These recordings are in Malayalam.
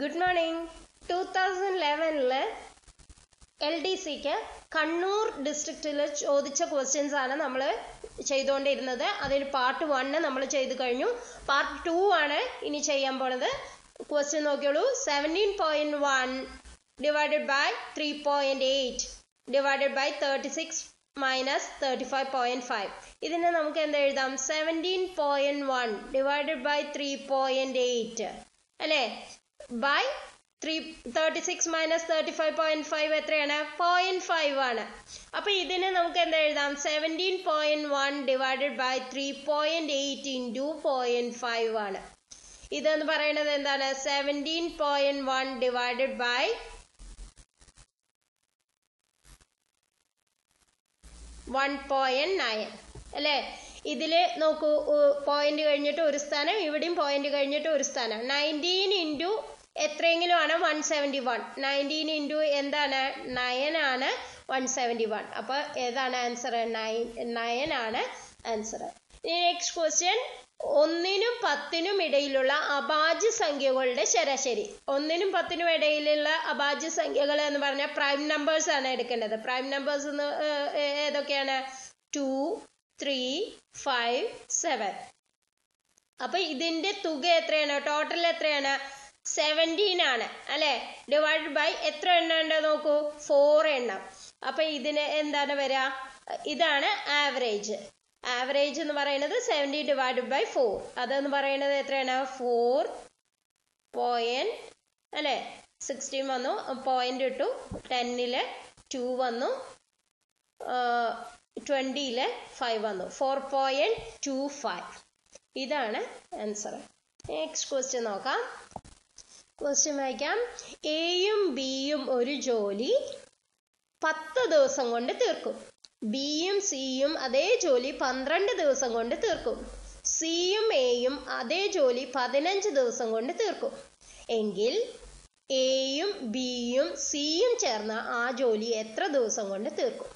Good morning. ടൂ തൗസൻഡ് ലെവനിൽ എൽ ഡി സിക്ക് കണ്ണൂർ ഡിസ്ട്രിക്റ്റിൽ ചോദിച്ച ക്വസ്റ്റ്യൻസ് ആണ് നമ്മൾ ചെയ്തുകൊണ്ടിരുന്നത് അതിൽ പാർട്ട് വണ്ണ് നമ്മൾ ചെയ്ത് കഴിഞ്ഞു. പാർട്ട് ടു ആണ് ഇനി ചെയ്യാൻ പോണത്. Question നോക്കിയോളൂ. Seventeen point one divided by three point eight divided by thirty six minus thirty five point five ഇതിന് നമുക്ക് എന്താ എഴുതാം? Seventeen point one divided by three point eight അല്ലേ? By three thirty six minus thirty five point five എത്രയാണ്? പോയിന്റ് ഫൈവ് ആണ്. അപ്പൊ ഇതിന് നമുക്ക് എന്താ എഴുതാം? Seventeen point one divided by three point eight into point five ആണ്. ഇതെന്ന് പറയുന്നത് എന്താണ്? Seventeen point one divided by one point nine അല്ലേ? ഇതിൽ നോക്കൂ പോയിന്റ് കഴിഞ്ഞിട്ട് ഒരു സ്ഥാനം ഇവിടെയും പോയിന്റ് കഴിഞ്ഞിട്ട് ഒരു സ്ഥാനം. നയന്റീൻ ഇന്റു എത്രയെങ്കിലും ആണ് one seventy one nineteen into എന്താണ്? നയൻ ആണ് വൺ സെവന്റി വൺ അപ്പോൾ ഏതാണ് ആൻസർ നയൻ നയൻ ആണ് ആൻസർ നെക്സ്റ്റ് ക്വസ്റ്റ്യൻ ഒന്നിനും പത്തിനും ഇടയിലുള്ള അഭാജ്യ സംഖ്യകളുടെ ശരാശരി. ഒന്നിനും പത്തിനും ഇടയിലുള്ള അഭാജ്യ സംഖ്യകൾ എന്ന് പറഞ്ഞാൽ പ്രൈം നമ്പേഴ്സ് ആണ് എടുക്കേണ്ടത്. പ്രൈം നമ്പേഴ്സ് എന്ന് ഏതൊക്കെയാണ്? ടു ത്രീ ഫൈവ് സെവൻ അപ്പൊ ഇതിന്റെ തുക എത്രയാണ്? ടോട്ടൽ എത്രയാണ്? സെവന്റീൻ ആണ് അല്ലെ? ഡിവൈഡ് ബൈ എത്ര എണ്ണം ഉണ്ട് നോക്കൂ? ഫോർ എണ്ണം. അപ്പൊ ഇതിന് എന്താണ് വരിക? ഇതാണ് ആവറേജ് ആവറേജ് എന്ന് പറയുന്നത് സെവന്റി ഡിവൈഡ് ബൈ ഫോർ അതെന്ന് പറയുന്നത് എത്രയാണ്? ഫോർ പോയിന്റ് അല്ലെ? സിക്സ്റ്റീൻ വന്നു പോയിന്റ് ഇട്ടു. ടെന്നിൽ ടു വന്നു. ട്വന്റിയിൽ ഫൈവ് വന്നു. ഫോർ പോയിന്റ് ടു ഫൈവ് ഇതാണ് ആൻസർ നെക്സ്റ്റ് ക്വസ്റ്റ്യൻ നോക്കാം. ക്വസ്റ്റ്യൻ വായിക്കാം. എയും ബിയും ഒരു ജോലി പത്ത് ദിവസം കൊണ്ട് തീർക്കും. ബിയും സിയും അതേ ജോലി പന്ത്രണ്ട് ദിവസം കൊണ്ട് തീർക്കും. സിയും എയും അതേ ജോലി പതിനഞ്ച് ദിവസം കൊണ്ട് തീർക്കും. എങ്കിൽ എയും ബിയും സിയും ചേർന്ന ആ ജോലി എത്ര ദിവസം കൊണ്ട് തീർക്കും?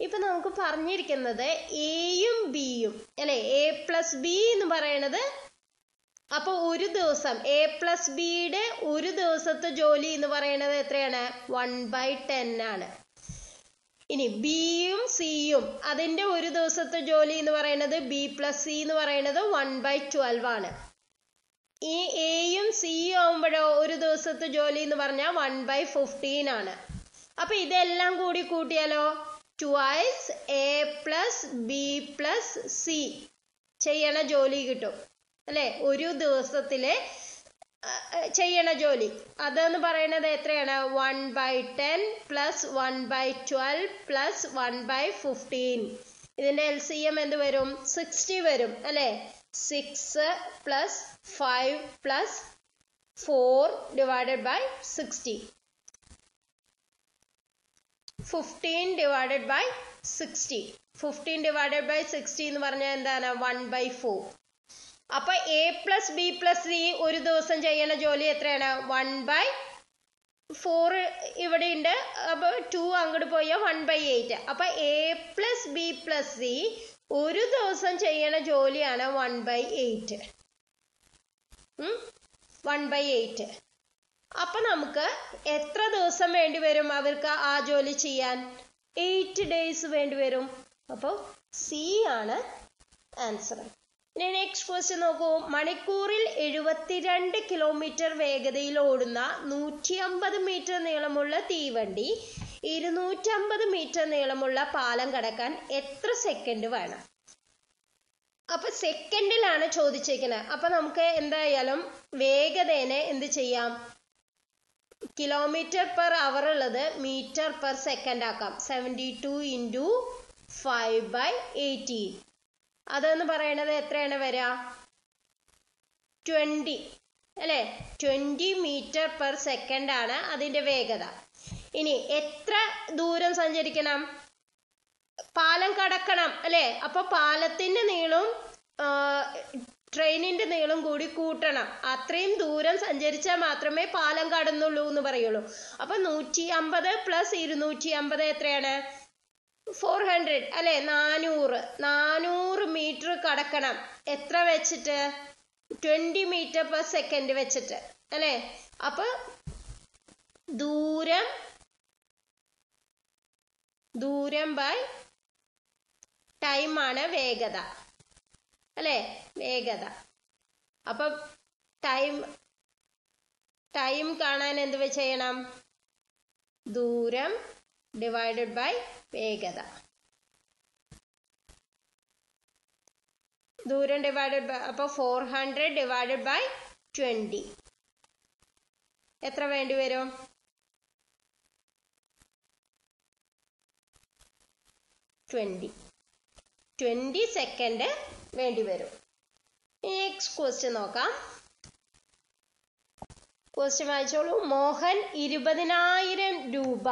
ഇപ്പൊ നമുക്ക് പറഞ്ഞിരിക്കുന്നത് എയും ബിയും അല്ലെ? എ പ്ലസ് ബി എന്ന് പറയണത് അപ്പൊ ഒരു ദിവസം എ പ്ലസ് ബിയുടെ ഒരു ദിവസത്തെ ജോലി എന്ന് പറയുന്നത് എത്രയാണ്? വൺ ബൈ ടെൻ ആണ്. ഇനി ബിയും സിയും അതിന്റെ ഒരു ദിവസത്തെ ജോലി എന്ന് പറയുന്നത് ബി പ്ലസ് സി എന്ന് പറയുന്നത് വൺ ബൈ ട്വൽവ് ആണ്. ഈ എയും സിയും ആവുമ്പോഴോ ഒരു ദിവസത്തെ ജോലി എന്ന് പറഞ്ഞാൽ വൺ ബൈ ഫിഫ്റ്റീൻ ആണ്. അപ്പൊ ഇതെല്ലാം കൂടി കൂട്ടിയാലോ? Twice A plus B plus C ചെയ്യണ ജോലി കിട്ടും. അല്ലെ? ഒരു ദിവസത്തിലെ ചെയ്യണ ജോലി. അതെന്ന് പറയുന്നത് എത്രയാണ്? One by ten plus one by twelve plus one by fifteen ഇതിന്റെ എൽ സി എം എന്ത് വരും? സിക്സ്റ്റി വരും അല്ലെ? Six plus five plus four divided by sixty fifteen divided by sixty fifteen divided by sixty എന്ന് പറഞ്ഞാൽ എന്താണ്? വൺ ബൈ ഫോർ അപ്പൊ A plus B plus C ഒരു ദിവസം ചെയ്യുന്ന ജോലി എത്രയാണ്? വൺ ബൈ ഫോർ ഇവിടെ ഉണ്ട്. അപ്പൊ ടു അങ്ങോട്ട് പോയാൽ വൺ ബൈ എയ്റ്റ് അപ്പൊ A plus B plus C ഒരു ദിവസം ചെയ്യണ ജോലിയാണ് one by eight one by eight അപ്പൊ നമുക്ക് എത്ര ദിവസം വേണ്ടി വരും അവർക്ക് ആ ജോലി ചെയ്യാൻ? എയ്റ്റ് ഡേയ്സ് വേണ്ടി വരും. അപ്പോൾ സി ആണ് ആൻസർ ഇനി നെക്സ്റ്റ് ക്വസ്റ്റ്യൻ നോക്കൂ. മണിക്കൂറിൽ എഴുപത്തിരണ്ട് കിലോമീറ്റർ വേഗതയിൽ ഓടുന്ന നൂറ്റി അമ്പത് മീറ്റർ നീളമുള്ള തീവണ്ടി ഇരുന്നൂറ്റമ്പത് മീറ്റർ നീളമുള്ള പാലം കടക്കാൻ എത്ര സെക്കൻഡ് വേണം? അപ്പൊ സെക്കൻഡിലാണ് ചോദിച്ചേക്കുന്നത് അപ്പൊ നമുക്ക് എന്തായാലും വേഗതേനെ എന്ത് ചെയ്യാം? കിലോമീറ്റർ പെർ അവർ ഉള്ളത് മീറ്റർ പെർ സെക്കൻഡ് ആക്കാം. Seventy two into five by eighteen അതെന്ന് പറയണത് എത്രയാണ് വരിക ട്വന്റി അല്ലേ? ട്വന്റി മീറ്റർ പെർ സെക്കൻഡ് ആണ് അതിന്റെ വേഗത. ഇനി എത്ര ദൂരം സഞ്ചരിക്കണം? പാലം കടക്കണം അല്ലേ? അപ്പൊ പാലത്തിന്റെ നീളവും ട്രെയിനിന്റെ നീളം കൂടി കൂട്ടണം. അത്രയും ദൂരം സഞ്ചരിച്ചാൽ മാത്രമേ പാലം കടന്നുള്ളൂ എന്ന് പറയുള്ളൂ. അപ്പൊ നൂറ്റി അമ്പത് പ്ലസ് ഇരുന്നൂറ്റി അമ്പത് എത്രയാണ്? ഫോർ ഹൺഡ്രഡ് അല്ലെ? നാനൂറ്. നാനൂറ് മീറ്റർ കടക്കണം. എത്ര വെച്ചിട്ട്? ട്വന്റി മീറ്റർ പെർ സെക്കൻഡ് വെച്ചിട്ട് അല്ലെ? അപ്പൊ ദൂരം ദൂരം ബൈ ടൈമാണ് വേഗത അല്ലേ? വേഗത. അപ്പൊ ടൈം ടൈം കാണാൻ എന്ത് ചെയ്യണം? ദൂരം ഡിവൈഡഡ് ബൈ വേഗത. ദൂരം ഡിവൈഡഡ് ബൈ അപ്പോൾ four hundred divided by twenty എത്ര വേണ്ടി വരും? ട്വന്റി ട്വന്റി സെക്കൻഡ് വേണ്ടി വരും. നെക്സ്റ്റ് ക്വസ്റ്റ്യൻ നോക്കാം. ക്വസ്റ്റ്യൻ വായിച്ചോളൂ. മോഹൻ ഇരുപതിനായിരം രൂപ.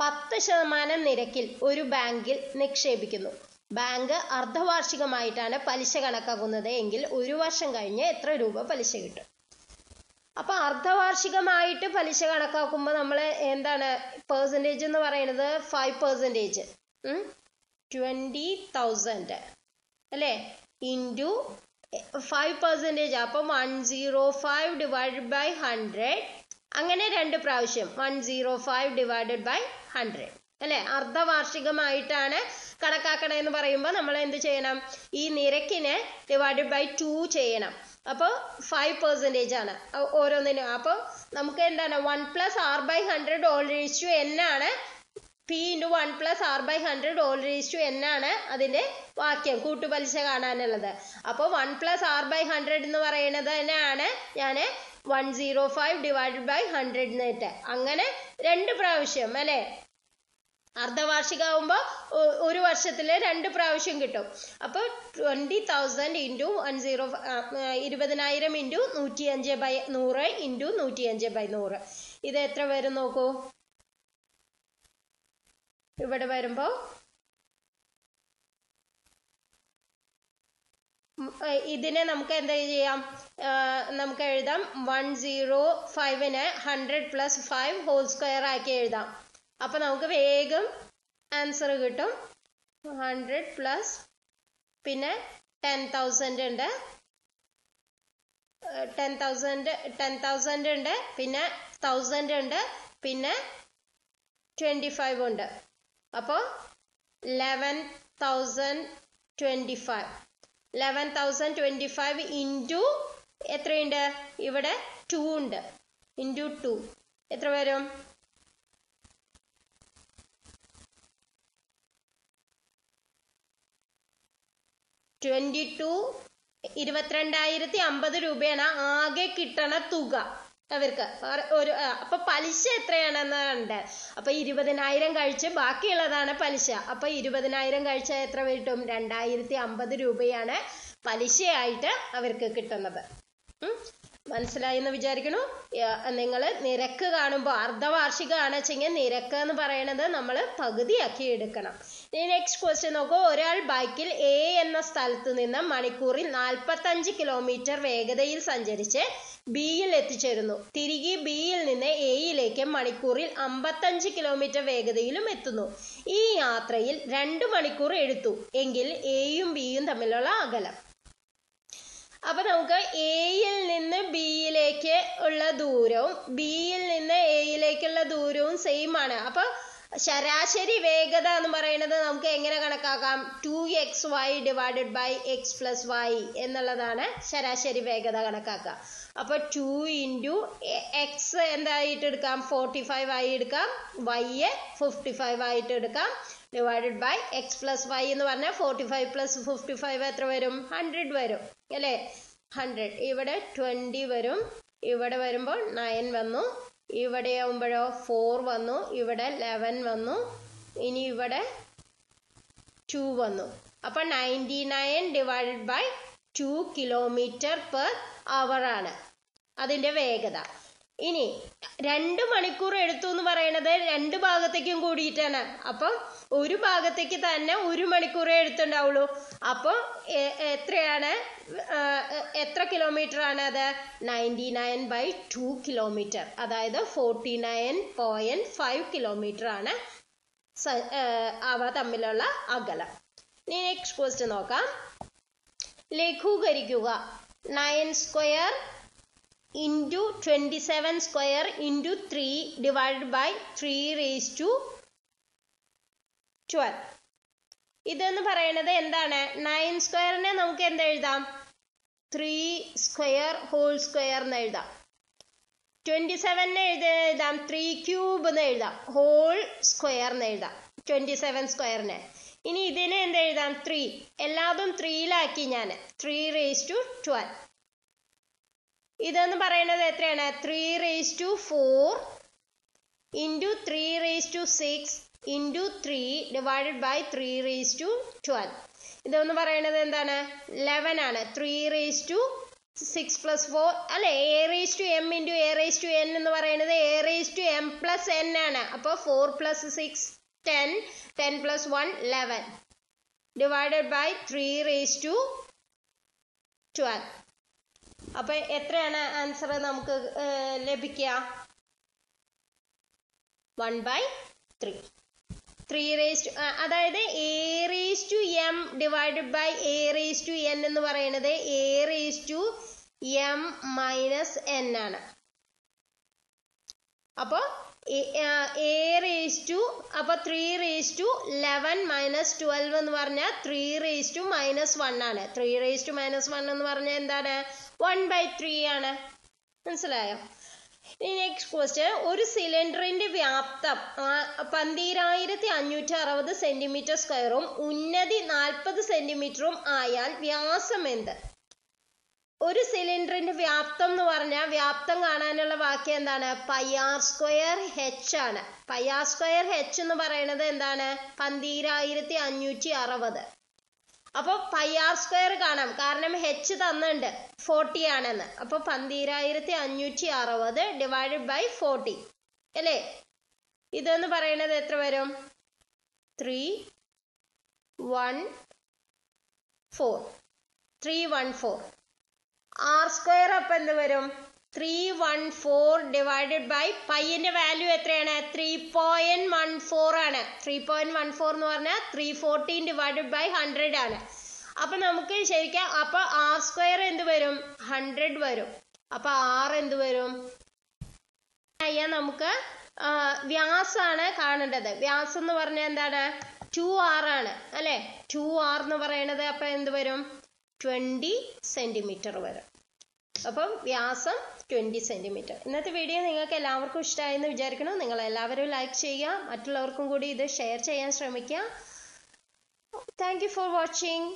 പത്ത് ശതമാനം നിരക്കിൽ ഒരു ബാങ്കിൽ നിക്ഷേപിക്കുന്നു. ബാങ്ക് അർദ്ധവാർഷികമായിട്ടാണ് പലിശ കണക്കാക്കുന്നത് എങ്കിൽ ഒരു വർഷം കഴിഞ്ഞ് എത്ര രൂപ പലിശ കിട്ടും? അപ്പൊ അർദ്ധവാർഷികമായിട്ട് പലിശ കണക്കാക്കുമ്പോൾ നമ്മൾ എന്താണ് പെർസെന്റേജ് എന്ന് പറയുന്നത്? ഫൈവ് പെർസെന്റേജ് ട്വന്റി തൗസൻഡ് അല്ലേ? ഇന്റു ഫൈവ് പെർസെന്റേജ് അപ്പം one zero five divided by hundred അങ്ങനെ രണ്ട് പ്രാവശ്യം. One zero five divided by hundred അല്ലെ? അർദ്ധവാർഷികമായിട്ടാണ് കണക്കാക്കണേ എന്ന് പറയുമ്പോൾ നമ്മൾ എന്ത് ചെയ്യണം? ഈ നിരക്കിനെ ഡിവൈഡഡ് ബൈ ടു ചെയ്യണം. അപ്പോൾ ഫൈവ് പെർസെന്റേജ് ആണ്. ഓരോന്നിനും. അപ്പോൾ നമുക്ക് എന്താണ്? One plus R by hundred whole to N ആണ് P into one plus R by hundred whole to N ആണ് അതിന്റെ വാക്യം കൂട്ടുപലിശ കാണാനുള്ളത്. അപ്പോൾ one plus R by hundred എന്ന് പറയുന്നത് തന്നെയാണ് ഞാൻ one zero five divided by hundred എന്നിട്ട് അങ്ങനെ രണ്ട് പ്രാവശ്യം അല്ലേ? അർദ്ധവാർഷികമാകുമ്പോൾ ഒരു വർഷത്തിൽ രണ്ട് പ്രാവശ്യം കിട്ടും. അപ്പോൾ twenty thousand into one zero ഇരുപതിനായിരം ഇന്റു നൂറ്റി അഞ്ച് ബൈ നൂറ് ഇന്റു നൂറ്റി അഞ്ച് ബൈ നൂറ്. ഇത് എത്ര വരും നോക്കൂ. ഇവിടെ വരുമ്പോൾ ഇതിനെ നമുക്ക് എന്താ ചെയ്യാം? നമുക്ക് എഴുതാം. One zero ഫൈവിന് hundred plus five whole square ആക്കി എഴുതാം. അപ്പൊ നമുക്ക് വേഗം ആൻസർ കിട്ടും. ഹൺഡ്രഡ് പ്ലസ് പിന്നെ ടെൻ തൗസൻഡ് ഉണ്ട്. ടെൻ തൗസൻഡ് ടെൻ തൗസൻഡ് ഉണ്ട്. പിന്നെ തൗസൻഡ് ഉണ്ട്. പിന്നെ ട്വന്റി ഫൈവ് ഉണ്ട്. അപ്പോൾ eleven thousand twenty five eleven thousand twenty five into എത്രയുണ്ട്? ഇവിടെ ടു ഉണ്ട്. ഇന്റു ടു എത്ര വരും? ട്വന്റി ടു ഇരുപത്തിരണ്ടായിരത്തി അമ്പത് രൂപയാണ് ആകെ കിട്ടണ തുക. അവർക്ക് ഒരു അപ്പൊ പലിശ എത്രയാണെന്ന് ഉണ്ട് അപ്പൊ ഇരുപതിനായിരം കഴിച്ച് ബാക്കിയുള്ളതാണ് പലിശ. അപ്പൊ ഇരുപതിനായിരം കഴിച്ച എത്ര കിട്ടും? രണ്ടായിരത്തി അമ്പത് രൂപയാണ് പലിശയായിട്ട് അവർക്ക് കിട്ടുന്നത്. മനസ്സിലായി എന്ന് വിചാരിക്കണു നിങ്ങൾ നിരക്ക് കാണുമ്പോൾ അർദ്ധവാർഷികമാണ് വെച്ചെങ്കിൽ നിരക്ക് എന്ന് പറയുന്നത് നമ്മൾ പകുതിയാക്കി എടുക്കണം. നെക്സ്റ്റ് ക്വസ്റ്റ്യൻ നോക്കൂ ഒരാൾ ബൈക്കിൽ എ എന്ന സ്ഥലത്ത് നിന്ന് മണിക്കൂറിൽ നാൽപ്പത്തഞ്ച് കിലോമീറ്റർ വേഗതയിൽ സഞ്ചരിച്ച് ബിയിൽ എത്തിച്ചേരുന്നു. തിരികെ ബിയിൽ നിന്ന് എയിലേക്ക് മണിക്കൂറിൽ അമ്പത്തഞ്ച് കിലോമീറ്റർ വേഗതയിലും എത്തുന്നു. ഈ യാത്രയിൽ രണ്ട് മണിക്കൂർ എടുത്തു. എങ്കിൽ എയും ബിയും തമ്മിലുള്ള അകലം. അപ്പൊ നമുക്ക് എയിൽ നിന്ന് ബിയിലേക്ക് ഉള്ള ദൂരവും ബിയിൽ നിന്ന് എയിലേക്കുള്ള ദൂരവും സെയിം ആണ്. അപ്പൊ ശരാശരി വേഗത എന്ന് പറയുന്നത് നമുക്ക് എങ്ങനെ കണക്കാക്കാം? Two X Y divided by X plus Y എന്നുള്ളതാണ് ശരാശരി വേഗത കണക്കാക്കുക. അപ്പൊ ടു ഇന്റു എക്സ് എന്തായിട്ട് എടുക്കാം? ഫോർട്ടി ഫൈവ് ആയി എടുക്കാം. വൈ ഫിഫ്റ്റി ഫൈവ് ആയിട്ട് എടുക്കാം. Divided by X plus Y എന്ന് പറഞ്ഞാൽ forty five plus fifty five എത്ര വരും? ഹൺഡ്രഡ് വരും. അല്ലേ? ഹൺഡ്രഡ് ഇവിടെ ട്വന്റി വരും. ഇവിടെ വരുമ്പോൾ നയൻ വന്നു. ഇവിടെ ആവുമ്പോഴോ ഫോർ വന്നു ഇവിടെ ലെവൻ വന്നു ഇനി ഇവിടെ ടു വന്നു. അപ്പൊ ninety nine divide by two kilometre per hour ആണ്. അതിന്റെ വേഗത. ഇനി രണ്ട് മണിക്കൂർ എടുത്തു എന്ന് പറയണത് രണ്ട് ഭാഗത്തേക്കും കൂടിയിട്ടാണ്. അപ്പം ഒരു ഭാഗത്തേക്ക് തന്നെ ഒരു മണിക്കൂറേ എടുത്തുണ്ടാവുള്ളൂ. അപ്പോൾ എത്രയാണ്? എത്ര കിലോമീറ്റർ ആണ് അത്? Ninety nine by two kilometre അതായത് forty nine point five kilometre ആണ് അവ തമ്മിലുള്ള അകലം. ഇനി നെക്സ്റ്റ് ക്വസ്റ്റ്യൻ നോക്കാം. ലഘൂകരിക്കുക. Nine square into twenty seven square into three divide by three raise to twelve ഇതെന്ന് പറയണത് എന്താണ്? നയൻ സ്ക്വയറിനെ നമുക്ക് എന്ത് എഴുതാം? ത്രീ സ്ക്വയർ ഹോൾ സ്ക്വയർ എന്ന് എഴുതാം. ട്വന്റി സെവനെ എഴുതി എഴുതാം. ത്രീ ക്യൂബ് എന്ന് എഴുതാം. ഹോൾ സ്ക്വയർ എന്ന് എഴുതാം. ട്വന്റി സെവൻ സ്ക്വയറിനെ ഇനി ഇതിനെ എന്ത് എഴുതാം? ത്രീ എല്ലാതും ത്രീയിലാക്കി ഞാൻ ത്രീ റേസ് ടു ട്വൽവ് ഇതെന്ന് പറയുന്നത് എത്രയാണ്? Three raise to four into three raise to six into three divided by three raise to twelve ഇതെന്ന് പറയുന്നത് എന്താണ്? ലെവൻ ആണ്. Three raise to six plus four അല്ലെ? A raise to M into A raise to N എന്ന് പറയുന്നത് A raise to M plus N ആണ്. അപ്പോൾ four plus six ten ten plus one eleven divided by three raise to twelve അപ്പൊ എത്രയാണ് ആൻസർ നമുക്ക് ലഭിക്കുക? One by three three raise to അതായത് A raise to M divided by A raise to N എന്ന് പറയുന്നത് A raise to M minus N ആണ്. അപ്പോൾ എ റേസ് ടു അപ്പൊ three raise to eleven minus twelve എന്ന് പറഞ്ഞാൽ three raise to minus one ആണ്. Three raise to minus one എന്ന് പറഞ്ഞാൽ എന്താണ്? വൺ ബൈ ത്രീ ആണ്. മനസ്സിലായോ? ഇനി നെക്സ്റ്റ് ക്വസ്റ്റ്യൻ ഒരു സിലിണ്ടറിന്റെ വ്യാപ്തം പന്തീരായിരത്തി അഞ്ഞൂറ്റി അറുപത് സെന്റിമീറ്റർ സ്ക്വയറും ഉന്നതി നാൽപ്പത് സെന്റിമീറ്ററും ആയാൽ വ്യാസം എന്ത്? ഒരു സിലിണ്ടറിന്റെ വ്യാപ്തം എന്ന് പറഞ്ഞാൽ വ്യാപ്തം കാണാനുള്ള വാക്യം എന്താണ്? പയ്യാർ സ്ക്വയർ ഹെച്ച് ആണ്. പയ്യാർ സ്ക്വയർ ഹെച്ച് എന്ന് പറയുന്നത് എന്താണ്? പന്തീരായിരത്തി അഞ്ഞൂറ്റി അറുപത് അപ്പൊ ആർ സ്ക്വയർ കാണാം. കാരണം ഹെച്ച് തന്നുണ്ട് ഫോർട്ടി ആണെന്ന്. അപ്പൊ പന്തീരായിരത്തി അഞ്ഞൂറ്റി അറുപത് ഡിവൈഡഡ് ബൈ ഫോർട്ടി അല്ലേ? ഇതെന്ന് പറയുന്നത് എത്ര വരും? Three one four three one four R square അപ്പൊ എന്ത് വരും? Three one four divided by പൈന്റെ value എത്രയാണ്? ത്രീ പോയിന്റ് വൺ ഫോർ ആണ്. ത്രീ പോയിന്റ് വൺ ഫോർ എന്ന് പറഞ്ഞാൽ three fourteen divided by hundred ആണ്. അപ്പൊ നമുക്ക് ശരിക്കും. അപ്പൊ ആർ സ്ക്വയർ എന്ത് വരും? ഹൺഡ്രഡ് വരും. അപ്പൊ ആർ എന്ത് വരും? അയ്യാ നമുക്ക് വ്യാസാണ് കാണേണ്ടത്. വ്യാസം എന്ന് പറഞ്ഞാൽ എന്താണ്? ടു ആർ ആണ് അല്ലേ? ടു ആർ എന്ന് പറയണത് അപ്പൊ എന്ത് വരും? ട്വന്റി സെന്റിമീറ്റർ വരും. അപ്പം വ്യാസം ട്വന്റി സെന്റിമീറ്റർ ഇന്നത്തെ വീഡിയോ നിങ്ങൾക്ക് എല്ലാവർക്കും ഇഷ്ടമായെന്ന് വിചാരിക്കണം നിങ്ങൾ എല്ലാവരും ലൈക്ക് ചെയ്യുക. മറ്റുള്ളവർക്കും കൂടി ഇത് ഷെയർ ചെയ്യാൻ ശ്രമിക്കുക. Thank you for watching